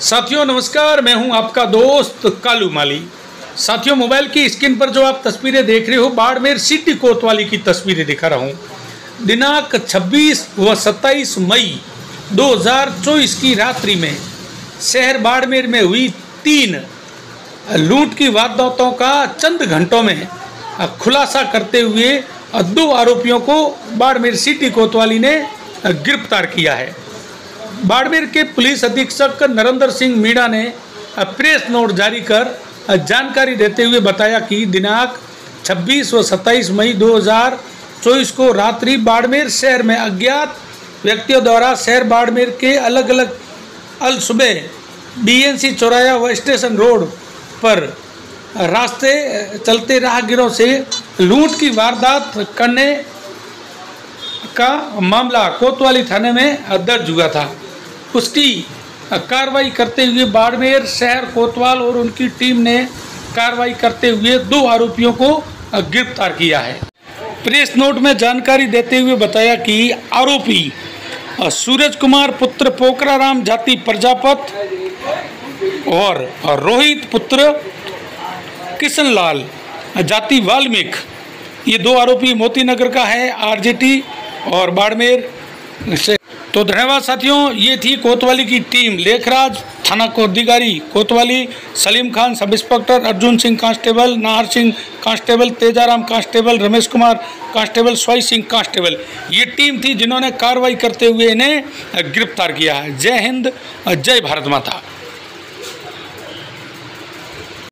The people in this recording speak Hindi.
साथियों, नमस्कार। मैं हूँ आपका दोस्त कालू माली। साथियों, मोबाइल की स्क्रीन पर जो आप तस्वीरें देख रहे हो, बाड़मेर सिटी कोतवाली की तस्वीरें दिखा रहा हूँ। दिनांक 26 व 27 मई 2024 की रात्रि में शहर बाड़मेर में हुई तीन लूट की वारदातों का चंद घंटों में खुलासा करते हुए दो आरोपियों को बाड़मेर सिटी कोतवाली ने गिरफ़्तार किया है। बाड़मेर के पुलिस अधीक्षक नरेंद्र सिंह मीणा ने प्रेस नोट जारी कर जानकारी देते हुए बताया कि दिनांक 26 व 27 मई 2024 को रात्रि बाड़मेर शहर में अज्ञात व्यक्तियों द्वारा शहर बाड़मेर के अलग अलग अल सुबह बीएनसी चौराया व स्टेशन रोड पर रास्ते चलते राहगीरों से लूट की वारदात करने का मामला कोतवाली थाने में दर्ज हुआ था। उसकी कार्रवाई करते हुए बाड़मेर, शहर, कोतवाल और उनकी टीम ने कार्रवाई करते हुए दो आरोपियों को गिरफ़्तार किया है। प्रेस नोट में जानकारी देते हुए बताया कि आरोपी सूरज कुमार, पुत्र पोखराराम जाति प्रजापत और रोहित पुत्र किशनलाल जाति वाल्मीक। ये दो आरोपी मोती नगर का है, आरजेटी और बाड़मेर से तो धन्यवाद साथियों, ये थी कोतवाली की टीम। लेखराज, थाना को अधिकारी कोतवाली, Salim Khan, sub inspector, Arjun Singh constable, Nahar Singh constable, Tejaram constable, Ramesh Kumar constable Sawai Singh constable. ये टीम थी जिन्होंने कार्रवाई करते हुए इन्हें गिरफ़्तार किया है। जय हिंद, जय भारत माता।